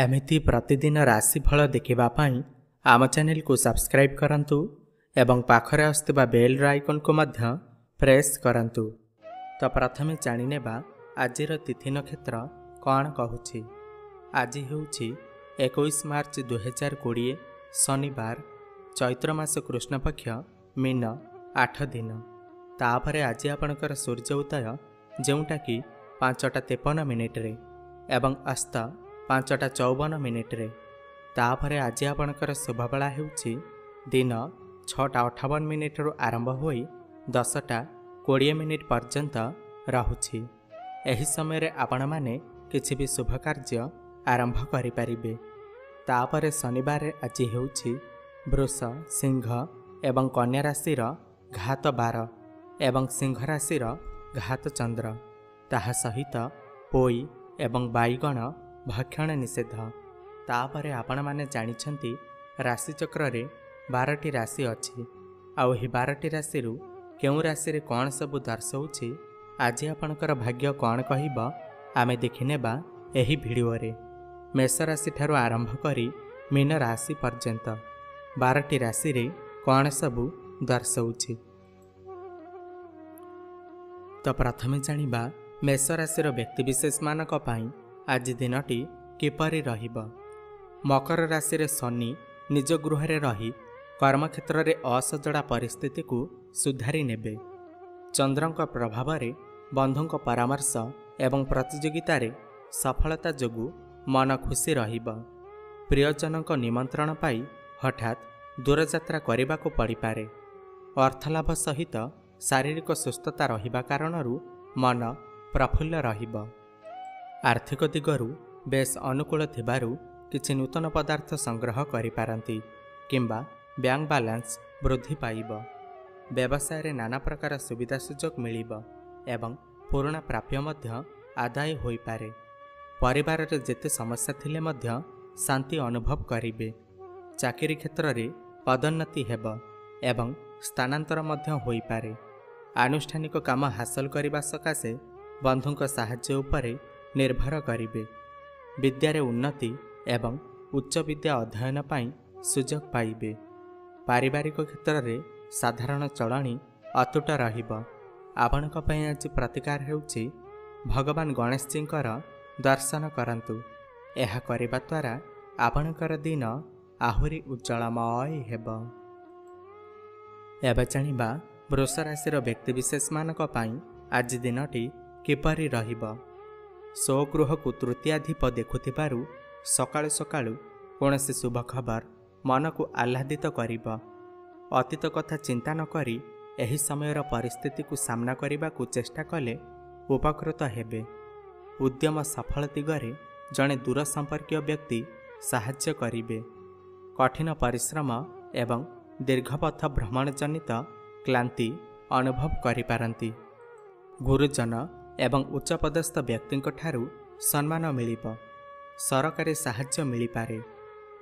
ଏମିତି ପ୍ରତିଦିନ ରାଶିଫଳ ଦେଖିବା ପାଇଁ ଆମ ଚ୍ୟାନେଲକୁ ସବସ୍କ୍ରାଇବ୍ କରନ୍ତୁ ଏବଂ ପାଖରେ ଆସୁଥିବା ବେଲ୍ର ଆଇକନ୍କୁ ମଧ୍ୟ ପ୍ରେସ୍ କରନ୍ତୁ। ତ ପ୍ରଥମେ ଜାଣିନେବା ଆଜିର ତିଥି ନକ୍ଷତ୍ର କ'ଣ କହୁଛି। ଆଜି ହେଉଛି ଏକୋଇଶ ମାର୍ଚ୍ଚ ଦୁଇହଜାର କୋଡ଼ିଏ ଶନିବାର ଚୈତ୍ର ମାସ କୃଷ୍ଣପକ୍ଷ ମୀନ ଆଠ ଦିନ। ତାପରେ ଆଜି ଆପଣଙ୍କର ସୂର୍ଯ୍ୟ ଉଦୟ ଯେଉଁଟାକି ପାଞ୍ଚଟା ତେପନ ମିନିଟ୍ରେ ଏବଂ ଅସ୍ତ ପାଞ୍ଚଟା ଚଉବନ ମିନିଟ୍ରେ। ତାପରେ ଆଜି ଆପଣଙ୍କର ଶୁଭବେଳା ହେଉଛି ଦିନ ଛଅଟା ଅଠାବନ ମିନିଟ୍ରୁ ଆରମ୍ଭ ହୋଇ ଦଶଟା କୋଡ଼ିଏ ମିନିଟ୍ ପର୍ଯ୍ୟନ୍ତ ରହୁଛି। ଏହି ସମୟରେ ଆପଣମାନେ କିଛି ବି ଶୁଭ କାର୍ଯ୍ୟ ଆରମ୍ଭ କରିପାରିବେ। ତାପରେ ଶନିବାର ଆଜି ହେଉଛି ବୃଷ ସିଂହ ଏବଂ କନ୍ୟା ରାଶିର ଘାତ ବାର ଏବଂ ସିଂହ ରାଶିର ଘାତ ଚନ୍ଦ୍ର। ତାହା ସହିତ ପୋଇ ଏବଂ ବାଇଗଣ ଭକ୍ଷଣ ନିଷେଧ। ତାପରେ ଆପଣମାନେ ଜାଣିଛନ୍ତି ରାଶିଚକ୍ରରେ ବାରଟି ରାଶି ଅଛି। ଆଉ ଏହି ବାରଟି ରାଶିରୁ କେଉଁ ରାଶିରେ କ'ଣ ସବୁ ଦର୍ଶାଉଛି ଆଜି ଆପଣଙ୍କର ଭାଗ୍ୟ କ'ଣ କହିବ ଆମେ ଦେଖିନେବା ଏହି ଭିଡ଼ିଓରେ। ମେଷ ରାଶିଠାରୁ ଆରମ୍ଭ କରି ମୀନ ରାଶି ପର୍ଯ୍ୟନ୍ତ ବାରଟି ରାଶିରେ କ'ଣ ସବୁ ଦର୍ଶାଉଛି ତ ପ୍ରଥମେ ଜାଣିବା ମେଷ ରାଶିର ବ୍ୟକ୍ତିବିଶେଷମାନଙ୍କ ପାଇଁ ଆଜି ଦିନଟି କିପରି ରହିବ? ମକର ରାଶିରେ ଶନି ନିଜ ଗୃହରେ ରହି କର୍ମକ୍ଷେତ୍ରରେ ଅସଜଡ଼ା ପରିସ୍ଥିତିକୁ ସୁଧାରି ନେବେ। ଚନ୍ଦ୍ରଙ୍କ ପ୍ରଭାବରେ ବନ୍ଧୁଙ୍କ ପରାମର୍ଶ ଏବଂ ପ୍ରତିଯୋଗିତାରେ ସଫଳତା ଯୋଗୁଁ ମନ ଖୁସି ରହିବ। ପ୍ରିୟଜନଙ୍କ ନିମନ୍ତ୍ରଣ ପାଇ ହଠାତ୍ ଦୂରଯାତ୍ରା କରିବାକୁ ପଡ଼ିପାରେ। ଅର୍ଥଲାଭ ସହିତ ଶାରୀରିକ ସୁସ୍ଥତା ରହିବା କାରଣରୁ ମନ ପ୍ରଫୁଲ୍ଲ ରହିବ। ଆର୍ଥିକ ଦିଗରୁ ବେଶ୍ ଅନୁକୂଳ ଥିବାରୁ କିଛି ନୂତନ ପଦାର୍ଥ ସଂଗ୍ରହ କରିପାରନ୍ତି କିମ୍ବା ବ୍ୟାଙ୍କ ବାଲାନ୍ସ ବୃଦ୍ଧି ପାଇବ। ବ୍ୟବସାୟରେ ନାନା ପ୍ରକାର ସୁବିଧା ସୁଯୋଗ ମିଳିବ ଏବଂ ପୁରୁଣା ପ୍ରାପ୍ୟ ମଧ୍ୟ ଆଦାୟ ହୋଇପାରେ। ପରିବାରରେ ଯେତେ ସମସ୍ୟା ଥିଲେ ମଧ୍ୟ ଶାନ୍ତି ଅନୁଭବ କରିବେ। ଚାକିରି କ୍ଷେତ୍ରରେ ପଦୋନ୍ନତି ହେବ ଏବଂ ସ୍ଥାନାନ୍ତର ମଧ୍ୟ ହୋଇପାରେ। ଆନୁଷ୍ଠାନିକ କାମ ହାସଲ କରିବା ସକାଶେ ବନ୍ଧୁଙ୍କ ସାହାଯ୍ୟ ଉପରେ ନିର୍ଭର କରିବେ। ବିଦ୍ୟାରେ ଉନ୍ନତି ଏବଂ ଉଚ୍ଚ ବିଦ୍ୟା ଅଧ୍ୟୟନ ପାଇଁ ସୁଯୋଗ ପାଇବେ। ପାରିବାରିକ କ୍ଷେତ୍ରରେ ସାଧାରଣ ଚଳଣି ଅତୁଟ ରହିବ। ଆପଣଙ୍କ ପାଇଁ ଆଜି ପ୍ରତିକାର ହେଉଛି ଭଗବାନ ଗଣେଶଜୀଙ୍କର ଦର୍ଶନ କରନ୍ତୁ। ଏହା କରିବା ଦ୍ୱାରା ଆପଣଙ୍କର ଦିନ ଆହୁରି ଉଜ୍ଜଳମୟ ହେବ। ଏବେ ଜାଣିବା ବୃଷ ରାଶିର ବ୍ୟକ୍ତିବିଶେଷମାନଙ୍କ ପାଇଁ ଆଜି ଦିନଟି କିପରି ରହିବ। ସ୍ୱଗୃହକୁ ତୃତୀୟାଧିପ ଦେଖୁଥିବାରୁ ସକାଳୁ ସକାଳୁ କୌଣସି ଶୁଭ ଖବର ମନକୁ ଆହ୍ଲାଦିତ କରିବ। ଅତୀତ କଥା ଚିନ୍ତା ନ କରି ଏହି ସମୟର ପରିସ୍ଥିତିକୁ ସାମ୍ନା କରିବାକୁ ଚେଷ୍ଟା କଲେ ଉପକୃତ ହେବେ। ଉଦ୍ୟମ ସଫଳ ଦିଗରେ ଜଣେ ଦୂର ସମ୍ପର୍କୀୟ ବ୍ୟକ୍ତି ସାହାଯ୍ୟ କରିବେ। କଠିନ ପରିଶ୍ରମ ଏବଂ ଦୀର୍ଘପଥ ଭ୍ରମଣ ଜନିତ କ୍ଳାନ୍ତି ଅନୁଭବ କରିପାରନ୍ତି। ଗୁରୁଜନ ଏବଂ ଉଚ୍ଚପଦସ୍ଥ ବ୍ୟକ୍ତିଙ୍କ ଠାରୁ ସମ୍ମାନ ମିଳିବ। ସରକାରୀ ସାହାଯ୍ୟ ମିଳିପାରେ।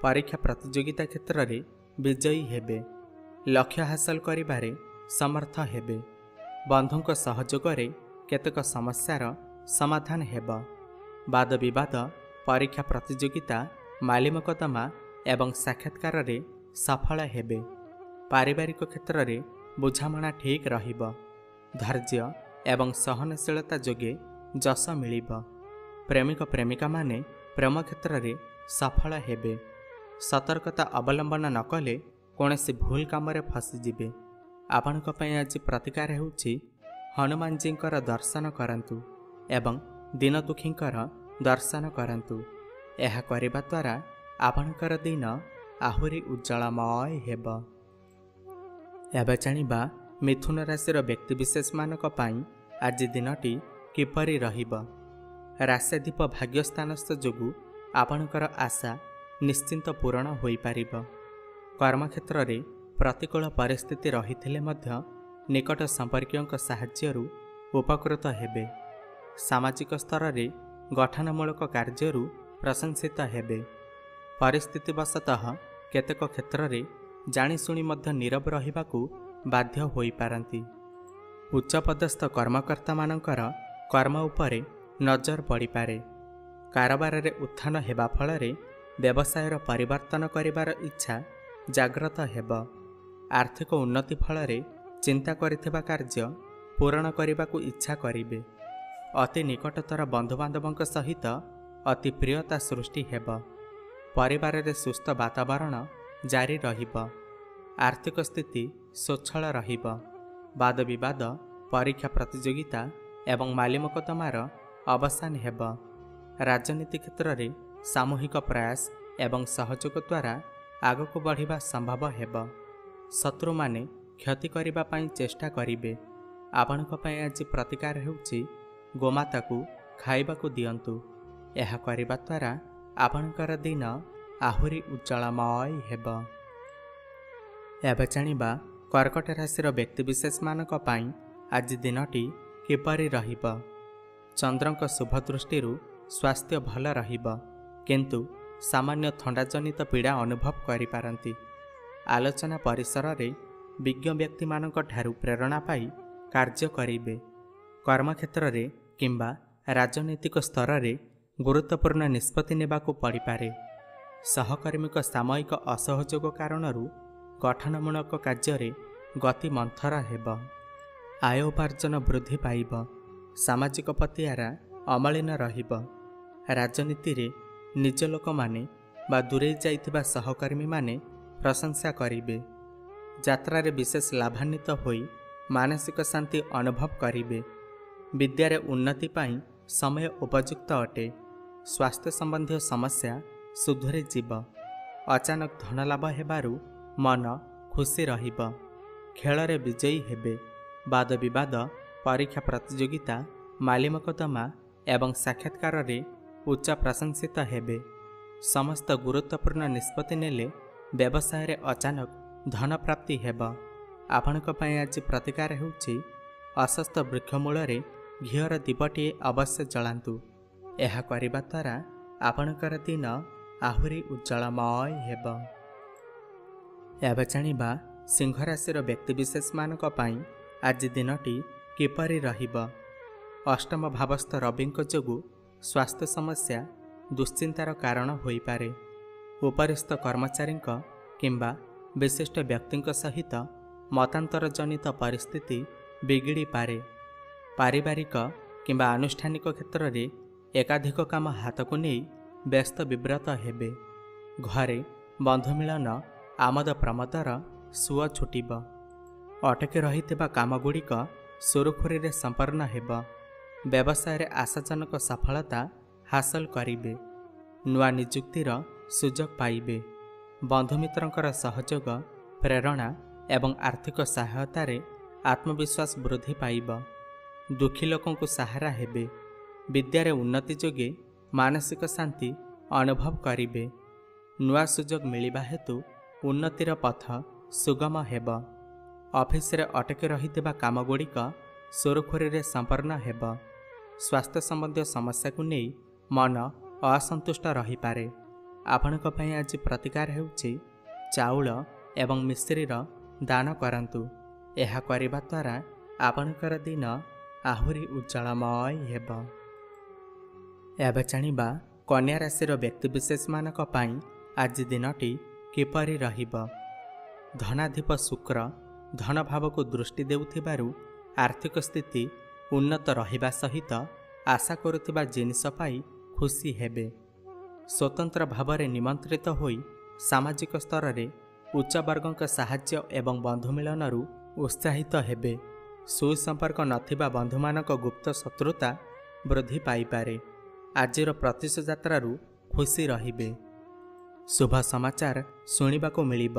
ପରୀକ୍ଷା ପ୍ରତିଯୋଗିତା କ୍ଷେତ୍ରରେ ବିଜୟୀ ହେବେ। ଲକ୍ଷ୍ୟ ହାସଲ କରିବାରେ ସମର୍ଥ ହେବେ। ବନ୍ଧୁଙ୍କ ସହଯୋଗରେ କେତେକ ସମସ୍ୟାର ସମାଧାନ ହେବ। ବାଦବିବାଦ ପରୀକ୍ଷା ପ୍ରତିଯୋଗିତା ମାଲିମକଦମା ଏବଂ ସାକ୍ଷାତକାରରେ ସଫଳ ହେବେ। ପାରିବାରିକ କ୍ଷେତ୍ରରେ ବୁଝାମଣା ଠିକ୍ ରହିବ। ଧୈର୍ଯ୍ୟ ଏବଂ ସହନଶୀଳତା ଯୋଗେ ଯଶ ମିଳିବ। ପ୍ରେମିକ ପ୍ରେମିକାମାନେ ପ୍ରେମ କ୍ଷେତ୍ରରେ ସଫଳ ହେବେ। ସତର୍କତା ଅବଲମ୍ବନ ନ କଲେ କୌଣସି ଭୁଲ କାମରେ ଫସିଯିବେ। ଆପଣଙ୍କ ପାଇଁ ଆଜି ପ୍ରତିକାର ହେଉଛି ହନୁମାନଜୀଙ୍କର ଦର୍ଶନ କରନ୍ତୁ ଏବଂ ଦୀନଦୁଃଖୀଙ୍କର ଦର୍ଶନ କରନ୍ତୁ। ଏହା କରିବା ଦ୍ୱାରା ଆପଣଙ୍କର ଦିନ ଆହୁରି ଉଜ୍ଜଳମୟ ହେବ। ଏବେ ଜାଣିବା ମିଥୁନ ରାଶିର ବ୍ୟକ୍ତିବିଶେଷମାନଙ୍କ ପାଇଁ ଆଜି ଦିନଟି କିପରି ରହିବ? ରାଶାଧିପ ଭାଗ୍ୟସ୍ଥାନସ୍ଥ ଯୋଗୁଁ ଆପଣଙ୍କର ଆଶା ନିଶ୍ଚିନ୍ତ ପୂରଣ ହୋଇପାରିବ। କର୍ମକ୍ଷେତ୍ରରେ ପ୍ରତିକୂଳ ପରିସ୍ଥିତି ରହିଥିଲେ ମଧ୍ୟ ନିକଟ ସମ୍ପର୍କୀୟଙ୍କ ସାହାଯ୍ୟରୁ ଉପକୃତ ହେବେ। ସାମାଜିକ ସ୍ତରରେ ଗଠନମୂଳକ କାର୍ଯ୍ୟରୁ ପ୍ରଶଂସିତ ହେବେ। ପରିସ୍ଥିତିବଶତଃ କେତେକ କ୍ଷେତ୍ରରେ ଜାଣିଶୁଣି ମଧ୍ୟ ନୀରବ ରହିବାକୁ ବାଧ୍ୟ ହୋଇପାରନ୍ତି। ଉଚ୍ଚପଦସ୍ଥ କର୍ମକର୍ତ୍ତାମାନଙ୍କର କର୍ମ ଉପରେ ନଜର ପଡ଼ିପାରେ। କାରବାରରେ ଉତ୍ଥାନ ହେବା ଫଳରେ ବ୍ୟବସାୟର ପରିବର୍ତ୍ତନ କରିବାର ଇଚ୍ଛା ଜାଗ୍ରତ ହେବ। ଆର୍ଥିକ ଉନ୍ନତି ଫଳରେ ଚିନ୍ତା କରିଥିବା କାର୍ଯ୍ୟ ପୂରଣ କରିବାକୁ ଇଚ୍ଛା କରିବେ। ଅତି ନିକଟତର ବନ୍ଧୁବାନ୍ଧବଙ୍କ ସହିତ ଅତି ପ୍ରିୟତା ସୃଷ୍ଟି ହେବ। ପରିବାରରେ ସୁସ୍ଥ ବାତାବରଣ ଜାରି ରହିବ। ଆର୍ଥିକ ସ୍ଥିତି ସ୍ୱଚ୍ଛଳ ରହିବ। ବାଦବିବାଦ ପରୀକ୍ଷା ପ୍ରତିଯୋଗିତା ଏବଂ ମାଲିମକଦ୍ଦମାର ଅବସାନ ହେବ। ରାଜନୀତି କ୍ଷେତ୍ରରେ ସାମୂହିକ ପ୍ରୟାସ ଏବଂ ସହଯୋଗ ଦ୍ୱାରା ଆଗକୁ ବଢ଼ିବା ସମ୍ଭବ ହେବ। ଶତ୍ରୁମାନେ କ୍ଷତି କରିବା ପାଇଁ ଚେଷ୍ଟା କରିବେ। ଆପଣଙ୍କ ପାଇଁ ଆଜି ପ୍ରତିକାର ହେଉଛି ଗୋମାତାକୁ ଖାଇବାକୁ ଦିଅନ୍ତୁ। ଏହା କରିବା ଦ୍ୱାରା ଆପଣଙ୍କର ଦିନ ଆହୁରି ଉଜ୍ଜଳମୟ ହେବ। ଏବେ ଜାଣିବା କର୍କଟ ରାଶିର ବ୍ୟକ୍ତିବିଶେଷମାନଙ୍କ ପାଇଁ ଆଜି ଦିନଟି କିପରି ରହିବ? ଚନ୍ଦ୍ରଙ୍କ ଶୁଭ ଦୃଷ୍ଟିରୁ ସ୍ୱାସ୍ଥ୍ୟ ଭଲ ରହିବ କିନ୍ତୁ ସାମାନ୍ୟ ଥଣ୍ଡାଜନିତ ପୀଡ଼ା ଅନୁଭବ କରିପାରନ୍ତି। ଆଲୋଚନା ପରିସରରେ ବିଜ୍ଞ ବ୍ୟକ୍ତିମାନଙ୍କ ଠାରୁ ପ୍ରେରଣା ପାଇ କାର୍ଯ୍ୟ କରିବେ। କର୍ମକ୍ଷେତ୍ରରେ କିମ୍ବା ରାଜନୈତିକ ସ୍ତରରେ ଗୁରୁତ୍ୱପୂର୍ଣ୍ଣ ନିଷ୍ପତ୍ତି ନେବାକୁ ପଡ଼ିପାରେ। ସହକର୍ମୀଙ୍କ ସାମୟିକ ଅସହଯୋଗ କାରଣରୁ ଗଠନମୂଳକ କାର୍ଯ୍ୟରେ ଗତି ମନ୍ଥର ହେବ। ଆୟ ଉପାର୍ଜନ ବୃଦ୍ଧି ପାଇବ। ସାମାଜିକ ପତିଆରା ଅମଳିନ ରହିବ। ରାଜନୀତିରେ ନିଜ ଲୋକମାନେ ବା ଦୂରେଇ ଯାଇଥିବା ସହକର୍ମୀମାନେ ପ୍ରଶଂସା କରିବେ। ଯାତ୍ରାରେ ବିଶେଷ ଲାଭାନ୍ୱିତ ହୋଇ ମାନସିକ ଶାନ୍ତି ଅନୁଭବ କରିବେ। ବିଦ୍ୟାରେ ଉନ୍ନତି ପାଇଁ ସମୟ ଉପଯୁକ୍ତ ଅଟେ। ସ୍ୱାସ୍ଥ୍ୟ ସମ୍ବନ୍ଧୀୟ ସମସ୍ୟା ସୁଧୁରି ଯିବ। ଅଚାନକ ଧନଲାଭ ହେବାରୁ ମନ ଖୁସି ରହିବ। ଖେଳରେ ବିଜୟୀ ହେବେ। ବାଦବିବାଦ ପରୀକ୍ଷା ପ୍ରତିଯୋଗିତା ମାଲିମକଦ୍ଦମା ଏବଂ ସାକ୍ଷାତକାରରେ ଉଚ୍ଚ ପ୍ରଶଂସିତ ହେବେ। ସମସ୍ତ ଗୁରୁତ୍ୱପୂର୍ଣ୍ଣ ନିଷ୍ପତ୍ତି ନେଲେ ବ୍ୟବସାୟରେ ଅଚାନକ ଧନ ପ୍ରାପ୍ତି ହେବ। ଆପଣଙ୍କ ପାଇଁ ଆଜି ପ୍ରତିକାର ହେଉଛି ଅସ୍ୱସ୍ଥ ବୃକ୍ଷ ମୂଳରେ ଘିଅର ଦୀପଟିଏ ଅବଶ୍ୟ ଜଳାନ୍ତୁ। ଏହା କରିବା ଦ୍ୱାରା ଆପଣଙ୍କର ଦିନ ଆହୁରି ଉଜ୍ଜଳମୟ ହେବ। ଏବେ ଜାଣିବା ସିଂହରାଶିର ବ୍ୟକ୍ତିବିଶେଷମାନଙ୍କ ପାଇଁ ଆଜି ଦିନଟି କିପରି ରହିବ? ଅଷ୍ଟମ ଭାବସ୍ଥ ରବିଙ୍କ ଯୋଗୁଁ ସ୍ୱାସ୍ଥ୍ୟ ସମସ୍ୟା ଦୁଶ୍ଚିନ୍ତାର କାରଣ ହୋଇପାରେ। ଉପରିସ୍ଥ କର୍ମଚାରୀଙ୍କ କିମ୍ବା ବିଶିଷ୍ଟ ବ୍ୟକ୍ତିଙ୍କ ସହିତ ମତାନ୍ତର ଜନିତ ପରିସ୍ଥିତି ବିଗିଡ଼ିପାରେ। ପାରିବାରିକ କିମ୍ବା ଆନୁଷ୍ଠାନିକ କ୍ଷେତ୍ରରେ ଏକାଧିକ କାମ ହାତକୁ ନେଇ ବ୍ୟସ୍ତ ବିବ୍ରତ ହେବେ। ଘରେ ବନ୍ଧୁମିଳନ ଆମୋଦ ପ୍ରମୋଦର ସୁଅ ଛୁଟିବ। ଅଟକି ରହିଥିବା କାମଗୁଡ଼ିକ ସୁରୁଖୁରୁରେ ସମ୍ପନ୍ନ ହେବ। ବ୍ୟବସାୟରେ ଆଶାଜନକ ସଫଳତା ହାସଲ କରିବେ। ନୂଆ ନିଯୁକ୍ତିର ସୁଯୋଗ ପାଇବେ। ବନ୍ଧୁମିତ୍ରଙ୍କର ସହଯୋଗ ପ୍ରେରଣା ଏବଂ ଆର୍ଥିକ ସହାୟତାରେ ଆତ୍ମବିଶ୍ୱାସ ବୃଦ୍ଧି ପାଇବ। ଦୁଃଖୀ ଲୋକଙ୍କୁ ସାହାରା ହେବେ। ବିଦ୍ୟାରେ ଉନ୍ନତି ଯୋଗେ ମାନସିକ ଶାନ୍ତି ଅନୁଭବ କରିବେ। ନୂଆ ସୁଯୋଗ ମିଳିବା ହେତୁ ଉନ୍ନତିର ପଥ ସୁଗମ ହେବ। ଅଫିସରେ ଅଟକି ରହିଥିବା କାମଗୁଡ଼ିକ ସୁରୁଖୁରୁରେ ସମ୍ପନ୍ନ ହେବ। ସ୍ୱାସ୍ଥ୍ୟ ସମ୍ବନ୍ଧୀୟ ସମସ୍ୟାକୁ ନେଇ ମନ ଅସନ୍ତୁଷ୍ଟ ରହିପାରେ। ଆପଣଙ୍କ ପାଇଁ ଆଜି ପ୍ରତିକାର ହେଉଛି ଚାଉଳ ଏବଂ ମିଶ୍ରିର ଦାନ କରନ୍ତୁ। ଏହା କରିବା ଦ୍ୱାରା ଆପଣଙ୍କର ଦିନ ଆହୁରି ଉଜ୍ଜଳମୟ ହେବ। ଏବେ ଜାଣିବା କନ୍ୟା ରାଶିର ବ୍ୟକ୍ତିବିଶେଷମାନଙ୍କ ପାଇଁ ଆଜି ଦିନଟି କିପରି ରହିବ। ଧନାଧିପ ଶୁକ୍ର ଧନଭାବକୁ ଦୃଷ୍ଟି ଦେଉଥିବାରୁ ଆର୍ଥିକ ସ୍ଥିତି ଉନ୍ନତ ରହିବା ସହିତ ଆଶା କରୁଥିବା ଜିନିଷ ପାଇ ଖୁସି ହେବେ। ସ୍ୱତନ୍ତ୍ର ଭାବରେ ନିମନ୍ତ୍ରିତ ହୋଇ ସାମାଜିକ ସ୍ତରରେ ଉଚ୍ଚବର୍ଗଙ୍କ ସାହାଯ୍ୟ ଏବଂ ବନ୍ଧୁମିଳନରୁ ଉତ୍ସାହିତ ହେବେ। ସୁସମ୍ପର୍କ ନଥିବା ବନ୍ଧୁମାନଙ୍କ ଗୁପ୍ତ ଶତ୍ରୁତା ବୃଦ୍ଧି ପାଇପାରେ। ଆଜିର ପ୍ରତ୍ୟୁଷ ଯାତ୍ରାରୁ ଖୁସି ରହିବେ। ଶୁଭ ସମାଚାର ଶୁଣିବାକୁ ମିଳିବ।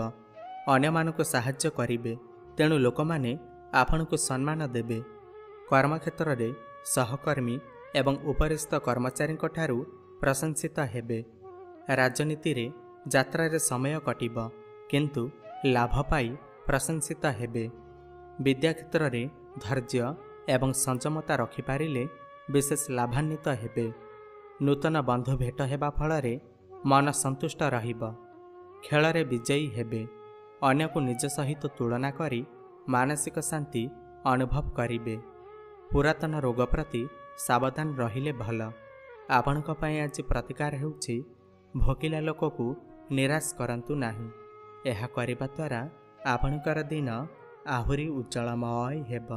ଅନ୍ୟମାନଙ୍କୁ ସାହାଯ୍ୟ କରିବେ। ତେଣୁ ଲୋକମାନେ ଆପଣଙ୍କୁ ସମ୍ମାନ ଦେବେ। କର୍ମକ୍ଷେତ୍ରରେ ସହକର୍ମୀ ଏବଂ ଉପରିସ୍ଥ କର୍ମଚାରୀଙ୍କ ଠାରୁ ପ୍ରଶଂସିତ ହେବେ। ରାଜନୀତିରେ ଯାତ୍ରାରେ ସମୟ କଟିବ କିନ୍ତୁ ଲାଭ ପାଇ ପ୍ରଶଂସିତ ହେବେ। ବିଦ୍ୟା କ୍ଷେତ୍ରରେ ଧୈର୍ଯ୍ୟ ଏବଂ ସଂଯମତା ରଖିପାରିଲେ ବିଶେଷ ଲାଭାନ୍ୱିତ ହେବେ। ନୂତନ ବନ୍ଧୁ ଭେଟ ହେବା ଫଳରେ ମନ ସନ୍ତୁଷ୍ଟ ରହିବ। ଖେଳରେ ବିଜୟୀ ହେବେ। ଅନ୍ୟକୁ ନିଜ ସହିତ ତୁଳନା କରି ମାନସିକ ଶାନ୍ତି ଅନୁଭବ କରିବେ। ପୁରାତନ ରୋଗ ପ୍ରତି ସାବଧାନ ରହିଲେ ଭଲ। ଆପଣଙ୍କ ପାଇଁ ଆଜି ପ୍ରତିକାର ହେଉଛି ଭୋକିଲା ଲୋକକୁ ନିରାଶ କରନ୍ତୁ ନାହିଁ। ଏହା କରିବା ଦ୍ୱାରା ଆପଣଙ୍କର ଦିନ ଆହୁରି ଉଜ୍ଜଳମୟ ହେବ।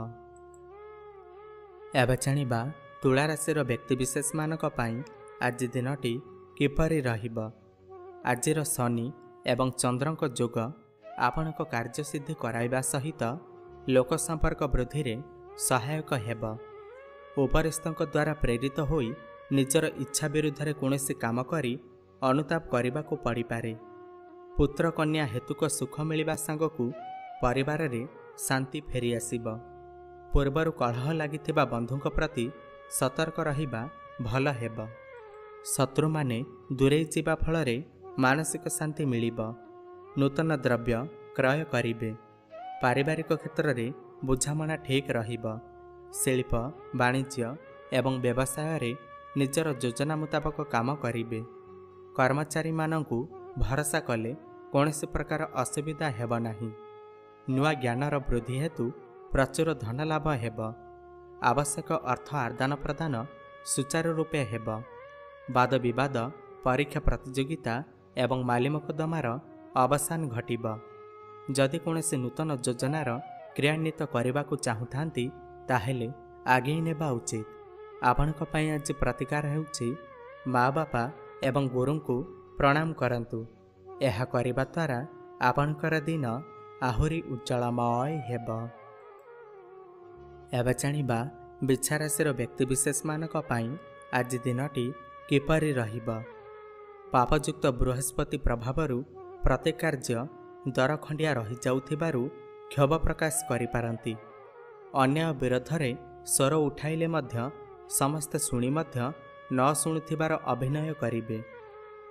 ଏବେ ଜାଣିବା ତୁଳା ରାଶିର ବ୍ୟକ୍ତିବିଶେଷମାନଙ୍କ ପାଇଁ ଆଜି ଦିନଟି କିପରି ରହିବ। ଆଜିର ଶନି ଏବଂ ଚନ୍ଦ୍ରଙ୍କ ଯୋଗ ଆପଣଙ୍କ କାର୍ଯ୍ୟସିଦ୍ଧି କରାଇବା ସହିତ ଲୋକ ସମ୍ପର୍କ ବୃଦ୍ଧିରେ ସହାୟକ ହେବ। ଉପରିସ୍ଥଙ୍କ ଦ୍ୱାରା ପ୍ରେରିତ ହୋଇ ନିଜର ଇଚ୍ଛା ବିରୁଦ୍ଧରେ କୌଣସି କାମ କରି ଅନୁତାପ କରିବାକୁ ପଡ଼ିପାରେ। ପୁତ୍ର କନ୍ୟା ହେତୁକ ସୁଖ ମିଳିବା ସାଙ୍ଗକୁ ପରିବାରରେ ଶାନ୍ତି ଫେରିଆସିବ ପୂର୍ବରୁ କଳହ ଲାଗିଥିବା ବନ୍ଧୁଙ୍କ ପ୍ରତି ସତର୍କ ରହିବା ଭଲ ହେବ। ଶତ୍ରୁମାନେ ଦୂରେଇ ଯିବା ଫଳରେ ମାନସିକ ଶାନ୍ତି ମିଳିବ। ନୂତନ ଦ୍ରବ୍ୟ କ୍ରୟ କରିବେ। ପାରିବାରିକ କ୍ଷେତ୍ରରେ ବୁଝାମଣା ଠିକ୍ ରହିବ। ଶିଳ୍ପ ବାଣିଜ୍ୟ ଏବଂ ବ୍ୟବସାୟରେ ନିଜର ଯୋଜନା ମୁତାବକ କାମ କରିବେ। କର୍ମଚାରୀମାନଙ୍କୁ ଭରସା କଲେ କୌଣସି ପ୍ରକାର ଅସୁବିଧା ହେବ ନାହିଁ। ନୂଆ ଜ୍ଞାନର ବୃଦ୍ଧି ହେତୁ ପ୍ରଚୁର ଧନ ଲାଭ ହେବ। ଆବଶ୍ୟକ ଅର୍ଥ ଆଦାନ ପ୍ରଦାନ ସୁଚାରୁ ରୂପେ ହେବ। ବାଦ ବିବାଦ ପରୀକ୍ଷା ପ୍ରତିଯୋଗିତା ଏବଂ ମାଲିମକଦ୍ଦମାର ଅବସାନ ଘଟିବ। ଯଦି କୌଣସି ନୂତନ ଯୋଜନାର କ୍ରିୟାନ୍ୱିତ କରିବାକୁ ଚାହୁଁଥାନ୍ତି ତାହେଲେ ଆଗେଇ ନେବା ଉଚିତ। ଆପଣଙ୍କ ପାଇଁ ଆଜି ପ୍ରତିକାର ହେଉଛି ମା ବାପା ଏବଂ ଗୁରୁଙ୍କୁ ପ୍ରଣାମ କରନ୍ତୁ। ଏହା କରିବା ଦ୍ୱାରା ଆପଣଙ୍କର ଦିନ ଆହୁରି ଉଜ୍ଜଳମୟ ହେବ। ଏବେ ଜାଣିବା ବିଛାରାଶିର ବ୍ୟକ୍ତିବିଶେଷମାନଙ୍କ ପାଇଁ ଆଜି ଦିନଟି କିପରି ରହିବ। ପାପଯୁକ୍ତ ବୃହସ୍ପତି ପ୍ରଭାବରୁ ପ୍ରତ୍ୟେକ କାର୍ଯ୍ୟ ଦରଖଣ୍ଡିଆ ରହିଯାଉଥିବାରୁ କ୍ଷୋଭ ପ୍ରକାଶ କରିପାରନ୍ତି। ଅନ୍ୟ ବିରୋଧରେ ସ୍ୱର ଉଠାଇଲେ ମଧ୍ୟ ସମସ୍ତେ ଶୁଣି ମଧ୍ୟ ନ ଶୁଣୁଥିବାର ଅଭିନୟ କରିବେ।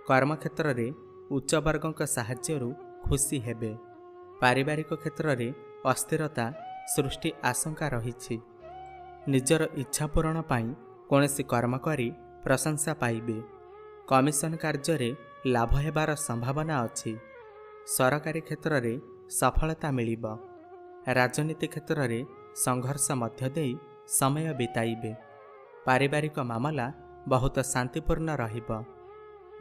କର୍ମକ୍ଷେତ୍ରରେ ଉଚ୍ଚବର୍ଗଙ୍କ ସାହାଯ୍ୟରୁ ଖୁସି ହେବେ। ପାରିବାରିକ କ୍ଷେତ୍ରରେ ଅସ୍ଥିରତା ସୃଷ୍ଟି ଆଶଙ୍କା ରହିଛି। ନିଜର ଇଚ୍ଛା ପୂରଣ ପାଇଁ କୌଣସି କର୍ମ କରି ପ୍ରଶଂସା ପାଇବେ। କମିଶନ କାର୍ଯ୍ୟରେ ଲାଭ ହେବାର ସମ୍ଭାବନା ଅଛି। ସରକାରୀ କ୍ଷେତ୍ରରେ ସଫଳତା ମିଳିବ। ରାଜନୀତି କ୍ଷେତ୍ରରେ ସଂଘର୍ଷ ମଧ୍ୟ ଦେଇ ସମୟ ବିତାଇବେ। ପାରିବାରିକ ମାମଲା ବହୁତ ଶାନ୍ତିପୂର୍ଣ୍ଣ ରହିବ।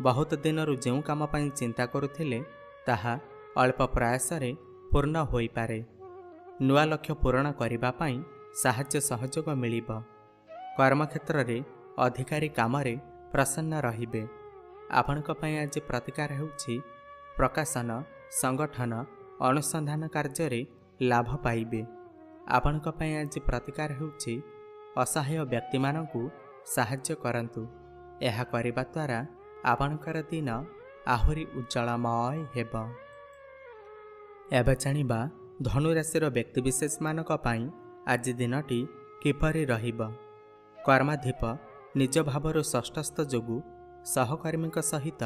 ବହୁତ ଦିନରୁ ଯେଉଁ କାମ ପାଇଁ ଚିନ୍ତା କରୁଥିଲେ ତାହା ଅଳ୍ପ ପ୍ରୟାସରେ ପୂର୍ଣ୍ଣ ହୋଇପାରେ। ନୂଆ ଲକ୍ଷ୍ୟ ପୂରଣ କରିବା ପାଇଁ ସାହାଯ୍ୟ ସହଯୋଗ ମିଳିବ। କର୍ମକ୍ଷେତ୍ରରେ ଅଧିକାରୀ କାମରେ ପ୍ରସନ୍ନ ରହିବେ। ଆପଣଙ୍କ ପାଇଁ ଆଜି ପ୍ରତିକାର ହେଉଛି ପ୍ରକାଶନ ସଂଗଠନ ଅନୁସନ୍ଧାନ କାର୍ଯ୍ୟରେ ଲାଭ ପାଇବେ। ଆପଣଙ୍କ ପାଇଁ ଆଜି ପ୍ରତିକାର ହେଉଛି ଅସହାୟ ବ୍ୟକ୍ତିମାନଙ୍କୁ ସାହାଯ୍ୟ କରନ୍ତୁ। ଏହା କରିବା ଦ୍ୱାରା ଆପଣଙ୍କର ଦିନ ଆହୁରି ଉଜ୍ଜଳମୟ ହେବ। ଏବେ ଜାଣିବା ଧନୁରାଶିର ବ୍ୟକ୍ତିବିଶେଷମାନଙ୍କ ପାଇଁ ଆଜି ଦିନଟି କିପରି ରହିବ। କର୍ମାଧିପ ନିଜ ଭାବରୁ ଷଷ୍ଠସ୍ଥ ଯୋଗୁଁ ସହକର୍ମୀଙ୍କ ସହିତ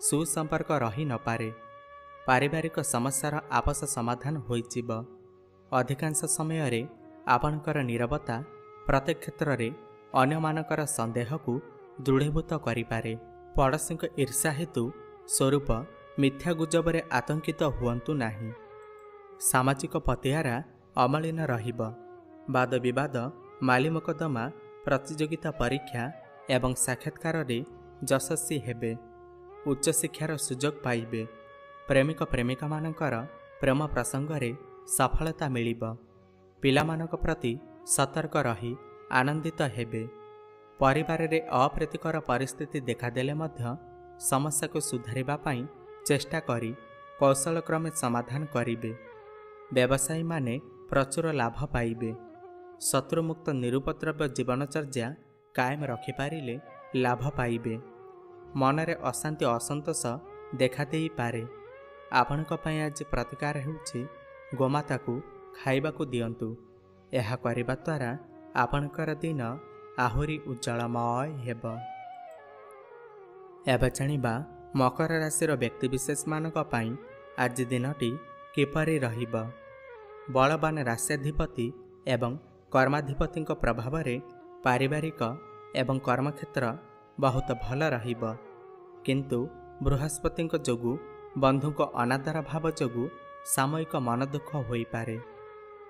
ସୁସମ୍ପର୍କ ରହିନପାରେ ପାରିବାରିକ ସମସ୍ୟାର ଆପସ ସମାଧାନ ହୋଇଯିବ। ଅଧିକାଂଶ ସମୟରେ ଆପଣଙ୍କର ନିରବତା ପ୍ରତ୍ୟେକ କ୍ଷେତ୍ରରେ ଅନ୍ୟମାନଙ୍କର ସନ୍ଦେହକୁ ଦୃଢ଼ୀଭୂତ କରିପାରେ। ପଡ଼ୋଶୀଙ୍କ ଈର୍ଷା ହେତୁ ସ୍ୱରୂପ ମିଥ୍ୟା ଗୁଜବରେ ଆତଙ୍କିତ ହୁଅନ୍ତୁ ନାହିଁ। ସାମାଜିକ ପତିଆରା ଅମଳିନ ରହିବ। ବାଦ ବିବାଦ ମାଲିମକଦ୍ଦମା ପ୍ରତିଯୋଗିତା ପରୀକ୍ଷା ଏବଂ ସାକ୍ଷାତକାରରେ ଯଶସ୍ୱୀ ହେବେ। ଉଚ୍ଚଶିକ୍ଷାର ସୁଯୋଗ ପାଇବେ। ପ୍ରେମିକ ପ୍ରେମିକାମାନଙ୍କର ପ୍ରେମ ପ୍ରସଙ୍ଗରେ ସଫଳତା ମିଳିବ। ପିଲାମାନଙ୍କ ପ୍ରତି ସତର୍କ ରହି ଆନନ୍ଦିତ ହେବେ। ପରିବାରରେ ଅପ୍ରୀତିକର ପରିସ୍ଥିତି ଦେଖାଦେଲେ ମଧ୍ୟ ସମସ୍ୟାକୁ ସୁଧାରିବା ପାଇଁ ଚେଷ୍ଟା କରି କୌଶଳକ୍ରମେ ସମାଧାନ କରିବେ। ବ୍ୟବସାୟୀମାନେ ପ୍ରଚୁର ଲାଭ ପାଇବେ। ଶତ୍ରୁମୁକ୍ତ ନିରୁପଦ୍ରବ୍ୟ ଜୀବନଚର୍ଯ୍ୟା କାୟମ ରଖିପାରିଲେ ଲାଭ ପାଇବେ। ମନରେ ଅଶାନ୍ତି ଅସନ୍ତୋଷ ଦେଖାଦେଇପାରେ। ଆପଣଙ୍କ ପାଇଁ ଆଜି ପ୍ରତିକାର ହେଉଛି ଗୋମାତାକୁ ଖାଇବାକୁ ଦିଅନ୍ତୁ। ଏହା କରିବା ଦ୍ୱାରା ଆପଣଙ୍କର ଦିନ ଆହୁରି ଉଜ୍ଜଳମୟ ହେବ। ଏବେ ଜାଣିବା ମକର ରାଶିର ବ୍ୟକ୍ତିବିଶେଷମାନଙ୍କ ପାଇଁ ଆଜି ଦିନଟି କିପରି ରହିବ। ବଳବାନ ରାଶ୍ୟାଧିପତି ଏବଂ କର୍ମାଧିପତିଙ୍କ ପ୍ରଭାବରେ ପାରିବାରିକ ଏବଂ କର୍ମକ୍ଷେତ୍ର ବହୁତ ଭଲ ରହିବ। କିନ୍ତୁ ବୃହସ୍ପତିଙ୍କ ଯୋଗୁଁ ବନ୍ଧୁଙ୍କ ଅନାଦର ଭାବ ଯୋଗୁଁ ସାମୟିକ ମନ ଦୁଃଖ ହୋଇପାରେ।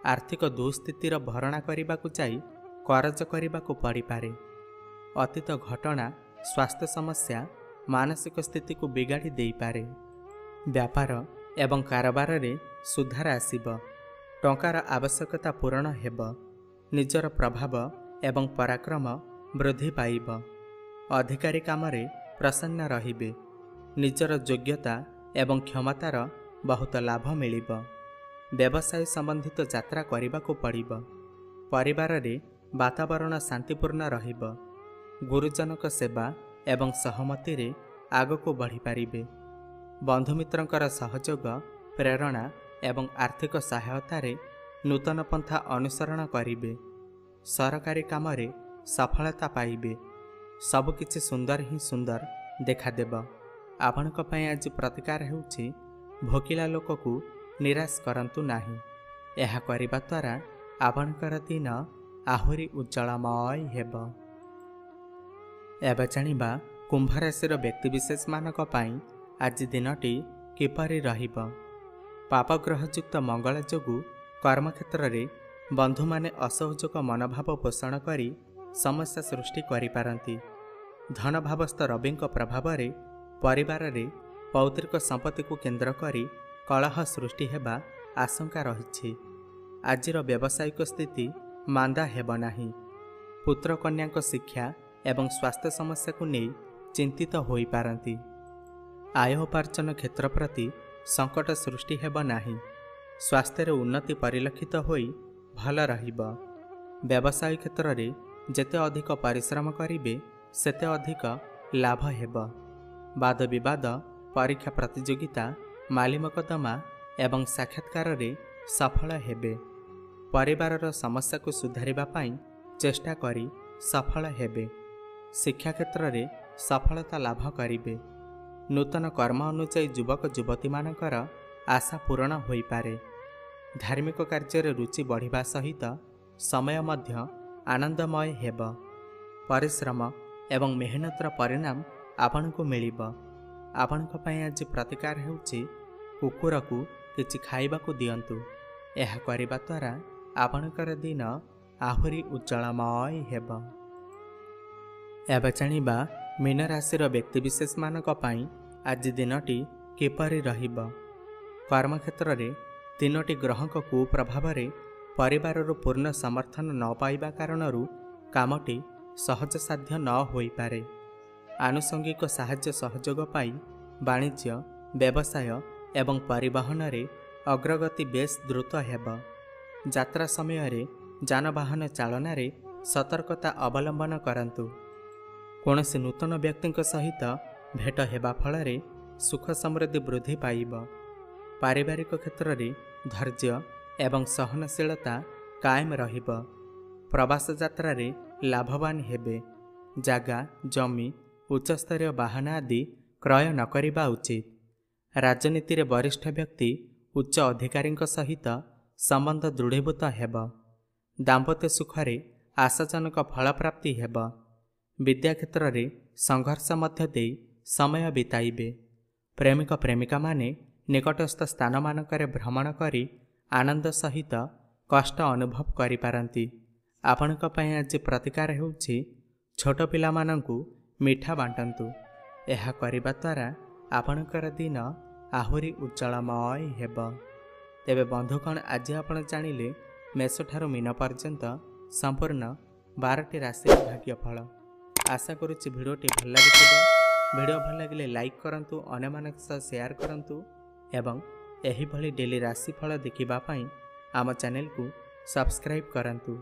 ଆର୍ଥିକ ଦୁଃସ୍ଥିତିର ଭରଣା କରିବାକୁ ଯାଇ କରଜ କରିବାକୁ ପଡ଼ିପାରେ। ଅତୀତ ଘଟଣା ସ୍ୱାସ୍ଥ୍ୟ ସମସ୍ୟା ମାନସିକ ସ୍ଥିତିକୁ ବିଗାଡ଼ି ଦେଇପାରେ। ବ୍ୟାପାର ଏବଂ କାରବାରରେ ସୁଧାର ଆସିବ। ଟଙ୍କାର ଆବଶ୍ୟକତା ପୂରଣ ହେବ। ନିଜର ପ୍ରଭାବ ଏବଂ ପରାକ୍ରମ ବୃଦ୍ଧି ପାଇବ। ଅଧିକାରୀ କାମରେ ପ୍ରସନ୍ନ ରହିବେ। ନିଜର ଯୋଗ୍ୟତା ଏବଂ କ୍ଷମତାର ବହୁତ ଲାଭ ମିଳିବ। ବ୍ୟବସାୟ ସମ୍ବନ୍ଧିତ ଯାତ୍ରା କରିବାକୁ ପଡ଼ିବ। ପରିବାରରେ ବାତାବରଣ ଶାନ୍ତିପୂର୍ଣ୍ଣ ରହିବ। ଗୁରୁଜନଙ୍କ ସେବା ଏବଂ ସହମତିରେ ଆଗକୁ ବଢ଼ିପାରିବେ। ବନ୍ଧୁମିତ୍ରଙ୍କର ସହଯୋଗ ପ୍ରେରଣା ଏବଂ ଆର୍ଥିକ ସହାୟତାରେ ନୂତନ ପନ୍ଥା ଅନୁସରଣ କରିବେ। ସରକାରୀ କାମରେ ସଫଳତା ପାଇବେ। ସବୁକିଛି ସୁନ୍ଦର ହିଁ ସୁନ୍ଦର ଦେଖାଦେବ। ଆପଣଙ୍କ ପାଇଁ ଆଜି ପ୍ରତିକାର ହେଉଛି ଭୋକିଲା ଲୋକକୁ ନିରାଶ କରନ୍ତୁ ନାହିଁ। ଏହା କରିବା ଦ୍ୱାରା ଆପଣଙ୍କର ଦିନ ଆହୁରି ଉଜ୍ଜଳମୟ ହେବ। ଏବେ ଜାଣିବା କୁମ୍ଭ ରାଶିର ବ୍ୟକ୍ତିବିଶେଷମାନଙ୍କ ପାଇଁ ଆଜି ଦିନଟି କିପରି ରହିବ। ପାପଗ୍ରହଯୁକ୍ତ ମଙ୍ଗଳ ଯୋଗୁଁ କର୍ମକ୍ଷେତ୍ରରେ ବନ୍ଧୁମାନେ ଅସହଯୋଗ ମନୋଭାବ ପୋଷଣ କରି ସମସ୍ୟା ସୃଷ୍ଟି କରିପାରନ୍ତି। ଧନଭାବସ୍ଥ ରବିଙ୍କ ପ୍ରଭାବରେ ପରିବାରରେ ପୌତ୍ରିକ ସମ୍ପତ୍ତିକୁ କେନ୍ଦ୍ର କରି କଳହ ସୃଷ୍ଟି ହେବା ଆଶଙ୍କା ରହିଛି। ଆଜିର ବ୍ୟବସାୟିକ ସ୍ଥିତି ମାନ୍ଦା ହେବ ନାହିଁ। ପୁତ୍ରକନ୍ୟାଙ୍କ ଶିକ୍ଷା ଏବଂ ସ୍ୱାସ୍ଥ୍ୟ ସମସ୍ୟାକୁ ନେଇ ଚିନ୍ତିତ ହୋଇପାରନ୍ତି। ଆୟ ଉପାର୍ଜନ କ୍ଷେତ୍ର ପ୍ରତି ସଙ୍କଟ ସୃଷ୍ଟି ହେବ ନାହିଁ। ସ୍ୱାସ୍ଥ୍ୟରେ ଉନ୍ନତି ପରିଲକ୍ଷିତ ହୋଇ ଭଲ ରହିବ। ବ୍ୟବସାୟ କ୍ଷେତ୍ରରେ ଯେତେ ଅଧିକ ପରିଶ୍ରମ କରିବେ ସେତେ ଅଧିକ ଲାଭ ହେବ। ବାଦବିବାଦ ପରୀକ୍ଷା ପ୍ରତିଯୋଗିତା ମାଲିମକଦମା ଏବଂ ସାକ୍ଷାତକାରରେ ସଫଳ ହେବେ। ପରିବାରର ସମସ୍ୟାକୁ ସୁଧାରିବା ପାଇଁ ଚେଷ୍ଟା କରି ସଫଳ ହେବେ। ଶିକ୍ଷା କ୍ଷେତ୍ରରେ ସଫଳତା ଲାଭ କରିବେ। ନୂତନ କର୍ମ ଅନୁଯାୟୀ ଯୁବକ ଯୁବତୀମାନଙ୍କର ଆଶା ପୂରଣ ହୋଇପାରେ। ଧାର୍ମିକ କାର୍ଯ୍ୟରେ ରୁଚି ବଢ଼ିବା ସହିତ ସମୟ ମଧ୍ୟ ଆନନ୍ଦମୟ ହେବ। ପରିଶ୍ରମ ଏବଂ ମେହନତର ପରିଣାମ ଆପଣଙ୍କୁ ମିଳିବ। ଆପଣଙ୍କ ପାଇଁ ଆଜି ପ୍ରତିକାର ହେଉଛି କୁକୁରକୁ କିଛି ଖାଇବାକୁ ଦିଅନ୍ତୁ। ଏହା କରିବା ଦ୍ୱାରା ଆପଣଙ୍କର ଦିନ ଆହୁରି ଉଜ୍ଜଳମୟ ହେବ। ଏବେ ଜାଣିବା ମୀନ ରାଶିର ବ୍ୟକ୍ତିବିଶେଷମାନଙ୍କ ପାଇଁ ଆଜି ଦିନଟି କିପରି ରହିବ। କର୍ମକ୍ଷେତ୍ରରେ ତିନୋଟି ଗ୍ରହଙ୍କ କୁପ୍ରଭାବରେ ପରିବାରରୁ ପୂର୍ଣ୍ଣ ସମର୍ଥନ ନ ପାଇବା କାରଣରୁ କାମଟି ସହଜସାଧ୍ୟ ନ ହୋଇପାରେ। ଆନୁଷଙ୍ଗିକ ସାହାଯ୍ୟ ସହଯୋଗ ପାଇଁ ବାଣିଜ୍ୟ ବ୍ୟବସାୟ ଏବଂ ପରିବହନରେ ଅଗ୍ରଗତି ବେଶ୍ ଦ୍ରୁତ ହେବ। ଯାତ୍ରା ସମୟରେ ଯାନବାହନ ଚାଳନାରେ ସତର୍କତା ଅବଲମ୍ବନ କରନ୍ତୁ। କୌଣସି ନୂତନ ବ୍ୟକ୍ତିଙ୍କ ସହିତ ଭେଟ ହେବା ଫଳରେ ସୁଖ ସମୃଦ୍ଧି ବୃଦ୍ଧି ପାଇବ। ପାରିବାରିକ କ୍ଷେତ୍ରରେ ଧୈର୍ଯ୍ୟ ଏବଂ ସହନଶୀଳତା କାଏମ ରହିବ। ପ୍ରବାସ ଯାତ୍ରାରେ ଲାଭବାନ ହେବେ। ଜାଗା ଜମି ଉଚ୍ଚସ୍ତରୀୟ ବାହନ ଆଦି କ୍ରୟ ନ କରିବା ଉଚିତ। ରାଜନୀତିରେ ବରିଷ୍ଠ ବ୍ୟକ୍ତି ଉଚ୍ଚ ଅଧିକାରୀଙ୍କ ସହିତ ସମ୍ବନ୍ଧ ଦୃଢ଼ୀଭୂତ ହେବ। ଦାମ୍ପତ୍ୟ ସୁଖରେ ଆଶାଜନକ ଫଳପ୍ରାପ୍ତି ହେବ। ବିଦ୍ୟା କ୍ଷେତ୍ରରେ ସଂଘର୍ଷ ମଧ୍ୟ ଦେଇ ସମୟ ବିତାଇବେ। ପ୍ରେମିକ ପ୍ରେମିକାମାନେ ନିକଟସ୍ଥ ସ୍ଥାନମାନଙ୍କରେ ଭ୍ରମଣ କରି ଆନନ୍ଦ ସହିତ କଷ୍ଟ ଅନୁଭବ କରିପାରନ୍ତି। ଆପଣଙ୍କ ପାଇଁ ଆଜି ପ୍ରତିକାର ହେଉଛି ଛୋଟ ପିଲାମାନଙ୍କୁ ମିଠା ବାଣ୍ଟନ୍ତୁ। ଏହା କରିବା ଦ୍ୱାରା ଆପଣଙ୍କର ଦିନ ଆହୁରି ଉଜ୍ଜଳମୟ ହେବ। ତେବେ ବନ୍ଧୁଗଣ ଆଜି ଆପଣ ଜାଣିଲେ ମେଷଠାରୁ ମୀନ ପର୍ଯ୍ୟନ୍ତ ସମ୍ପୂର୍ଣ୍ଣ ବାରଟି ରାଶିର ଭାଗ୍ୟଫଳ ଆଶା କରୁଛି ଭିଡ଼ିଓଟି ଭଲ ଲାଗିଥିବ। ଭିଡ଼ିଓ ଭଲ ଲାଗିଲେ ଲାଇକ୍ କରନ୍ତୁ ଅନ୍ୟମାନଙ୍କ ସହ ସେୟାର କରନ୍ତୁ ଏବଂ ଏହିଭଳି ଡେଲି ରାଶିଫଳ ଦେଖିବା ପାଇଁ ଆମ ଚ୍ୟାନେଲକୁ ସବସ୍କ୍ରାଇବ୍ କରନ୍ତୁ।